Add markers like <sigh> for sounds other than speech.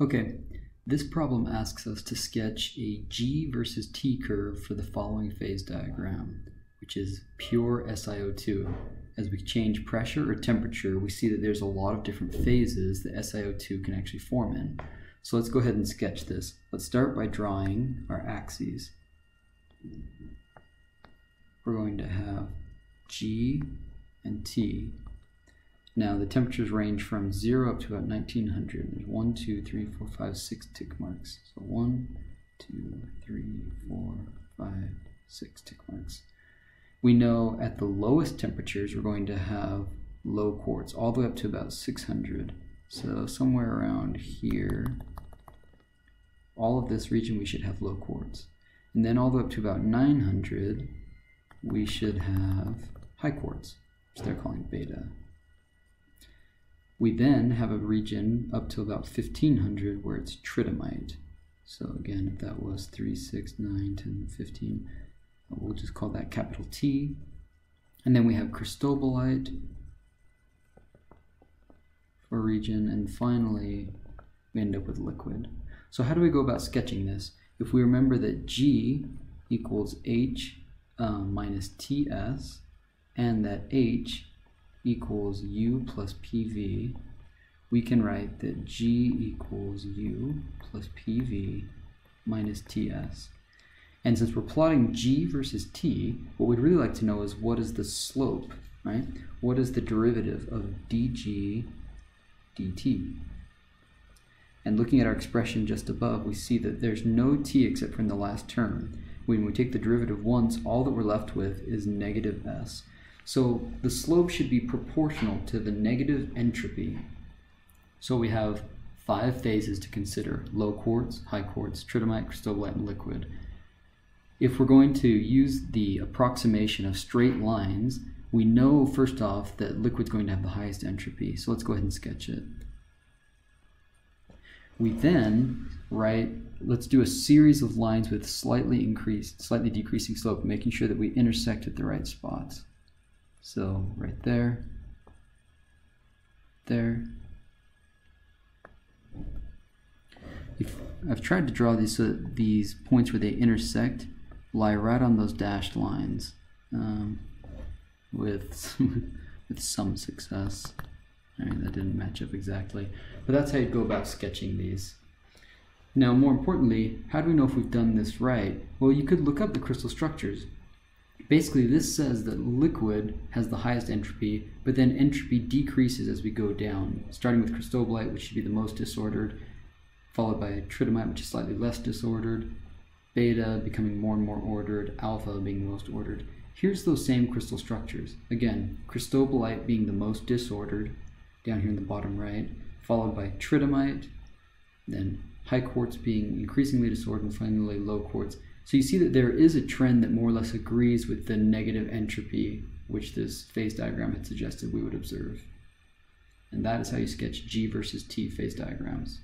Okay, this problem asks us to sketch a G versus T curve for the following phase diagram, which is pure SiO2. As we change pressure or temperature, we see that there's a lot of different phases that SiO2 can actually form in. So let's go ahead and sketch this. Let's start by drawing our axes. We're going to have G and T now the temperatures range from 0 up to about 1900. There's 1, 2, 3, 4, 5, 6 tick marks. So 1, 2, 3, 4, 5, 6 tick marks. We know at the lowest temperatures we're going to have low quartz, all the way up to about 600. So somewhere around here, all of this region we should have low quartz. And then all the way up to about 900, we should have high quartz, which they're calling beta. We then have a region up to about 1500 where it's tridymite. So again, if that was 3, 6, 9, 10, 15, we'll just call that capital T. And then we have cristobalite for region, and finally we end up with liquid. So how do we go about sketching this? If we remember that G equals H um, minus TS, and that H equals U plus PV, we can write that G equals U plus PV minus TS. And since we're plotting G versus T, what we'd really like to know is what is the slope, right? What is the derivative of dG dt? And looking at our expression just above, we see that there's no t except for in the last term. When we take the derivative once, all that we're left with is negative s. So the slope should be proportional to the negative entropy. So we have five phases to consider, low quartz, high quartz, tridymite, cristobalite, and liquid. If we're going to use the approximation of straight lines, we know first off that liquid's going to have the highest entropy. So let's go ahead and sketch it. We then write, let's do a series of lines with slightly increased, slightly decreasing slope, making sure that we intersect at the right spots. So right there, there. If I've tried to draw these so that these points where they intersect lie right on those dashed lines um, with, <laughs> with some success. I mean, that didn't match up exactly. But that's how you'd go about sketching these. Now, more importantly, how do we know if we've done this right? Well, you could look up the crystal structures. Basically, this says that liquid has the highest entropy, but then entropy decreases as we go down, starting with cristobalite, which should be the most disordered, followed by tridymite, which is slightly less disordered, beta becoming more and more ordered, alpha being the most ordered. Here's those same crystal structures. Again, cristobalite being the most disordered, down here in the bottom right, followed by tridymite, then high quartz being increasingly disordered, and finally low quartz so you see that there is a trend that more or less agrees with the negative entropy which this phase diagram had suggested we would observe. And that is how you sketch G versus T phase diagrams.